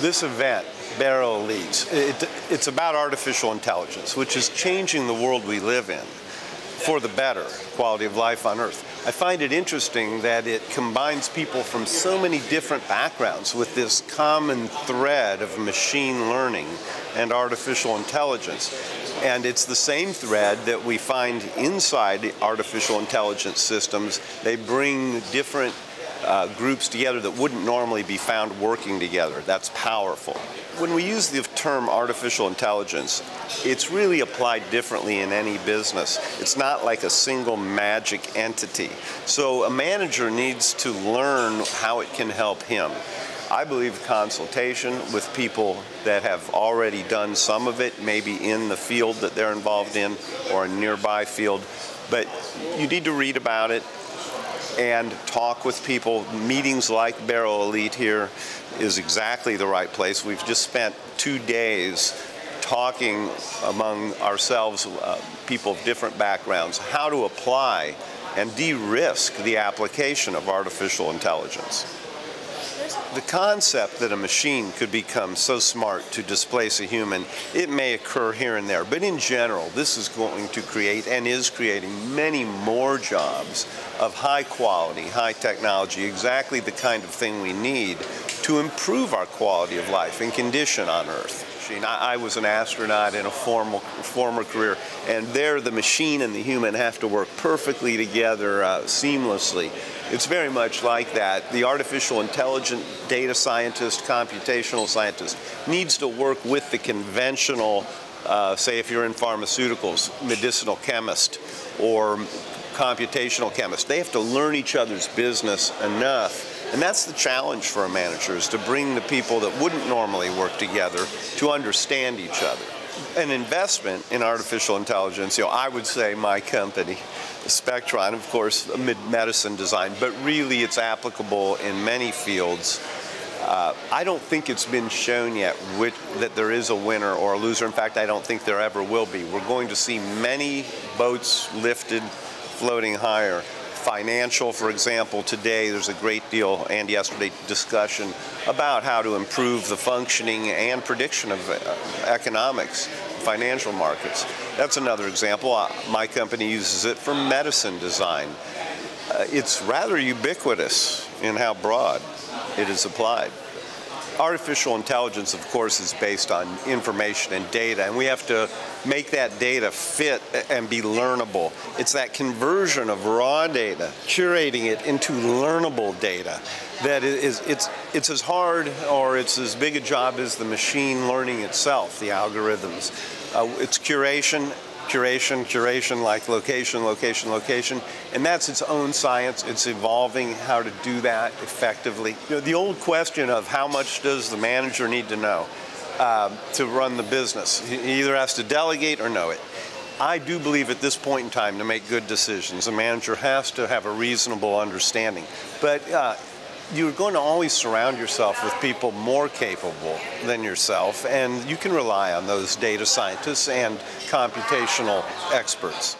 This event, Beryl Elite, it, it's about artificial intelligence, which is changing the world we live in for the better, quality of life on Earth. I find it interesting that it combines people from so many different backgrounds with this common thread of machine learning and artificial intelligence. And it's the same thread that we find inside the artificial intelligence systems. They bring different uh, groups together that wouldn't normally be found working together. That's powerful. When we use the term artificial intelligence, it's really applied differently in any business. It's not like a single magic entity. So a manager needs to learn how it can help him. I believe consultation with people that have already done some of it, maybe in the field that they're involved in or a nearby field. But you need to read about it, and talk with people. Meetings like Beryl Elite here is exactly the right place. We've just spent two days talking among ourselves, uh, people of different backgrounds, how to apply and de-risk the application of artificial intelligence. The concept that a machine could become so smart to displace a human, it may occur here and there, but in general, this is going to create and is creating many more jobs of high quality, high technology, exactly the kind of thing we need to improve our quality of life and condition on Earth. I, was an astronaut in a formal, former career, and there the machine and the human have to work perfectly together uh, seamlessly. It's very much like that. The artificial intelligent data scientist, computational scientist, needs to work with the conventional, uh, say if you're in pharmaceuticals, medicinal chemist or computational chemist. They have to learn each other's business enough and that's the challenge for a manager is to bring the people that wouldn't normally work together to understand each other. An investment in artificial intelligence, you know, I would say my company, Spektron, of course, mid medicine design, but really it's applicable in many fields. Uh, I don't think it's been shown yet which, that there is a winner or a loser. In fact, I don't think there ever will be. We're going to see many boats lifted, floating higher financial, for example, today there's a great deal, and yesterday, discussion about how to improve the functioning and prediction of uh, economics, financial markets. That's another example. Uh, my company uses it for medicine design. Uh, it's rather ubiquitous in how broad it is applied. Artificial intelligence, of course, is based on information and data, and we have to make that data fit and be learnable. It's that conversion of raw data, curating it into learnable data that is it's it's as hard or it's as big a job as the machine learning itself, the algorithms. Uh, it's curation curation, curation like location, location, location, and that's its own science. It's evolving how to do that effectively. You know, the old question of how much does the manager need to know uh, to run the business? He either has to delegate or know it. I do believe at this point in time to make good decisions, a manager has to have a reasonable understanding. But uh, you're going to always surround yourself with people more capable than yourself, and you can rely on those data scientists and computational experts.